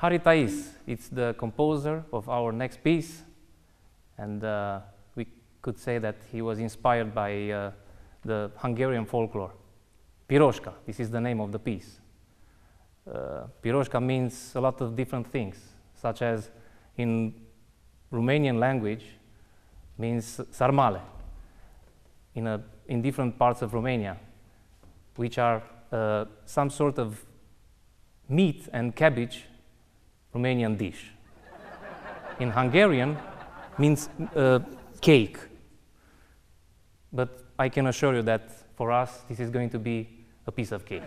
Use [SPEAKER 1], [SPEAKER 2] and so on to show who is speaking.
[SPEAKER 1] Harry Thais, it's the composer of our next piece, and uh, we could say that he was inspired by uh, the Hungarian folklore. Piroska, this is the name of the piece. Uh, Piroska means a lot of different things, such as in Romanian language means sarmale in, a, in different parts of Romania, which are uh, some sort of meat and cabbage Romanian dish. in Hungarian means uh, cake. But I can assure you that for us, this is going to be a piece of cake.